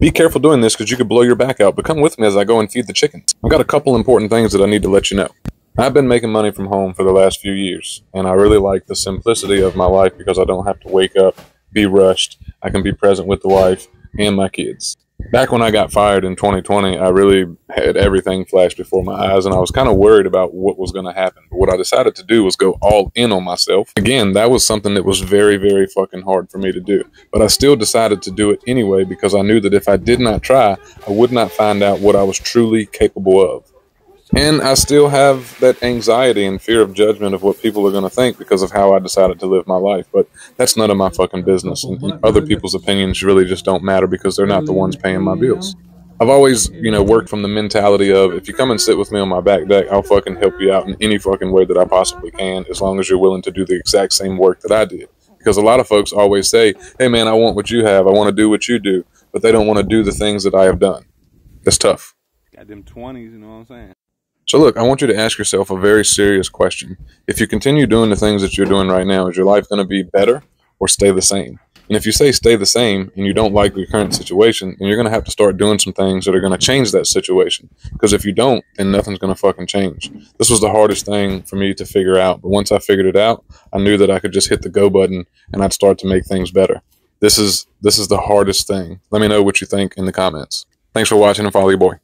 Be careful doing this because you could blow your back out, but come with me as I go and feed the chickens. I've got a couple important things that I need to let you know. I've been making money from home for the last few years, and I really like the simplicity of my life because I don't have to wake up, be rushed. I can be present with the wife and my kids. Back when I got fired in 2020, I really had everything flash before my eyes, and I was kind of worried about what was going to happen. But what I decided to do was go all in on myself. Again, that was something that was very, very fucking hard for me to do. But I still decided to do it anyway because I knew that if I did not try, I would not find out what I was truly capable of. And I still have that anxiety and fear of judgment of what people are going to think because of how I decided to live my life. But that's none of my fucking business. And, other people's opinions really just don't matter because they're not the ones paying my bills. I've always, you know, worked from the mentality of if you come and sit with me on my back deck, I'll fucking help you out in any fucking way that I possibly can, as long as you're willing to do the exact same work that I did. Because a lot of folks always say, hey man, I want what you have, I want to do what you do, but they don't want to do the things that I have done. It's tough. Got them 20s, you know what I'm saying? So, look, I want you to ask yourself a very serious question. If you continue doing the things that you're doing right now, is your life going to be better or stay the same? And if you say stay the same and you don't like your current situation, then you're going to have to start doing some things that are going to change that situation. Because if you don't, then nothing's going to fucking change. This was the hardest thing for me to figure out. But once I figured it out, I knew that I could just hit the go button and I'd start to make things better. This is this is the hardest thing. Let me know what you think in the comments. Thanks for watching and follow your boy.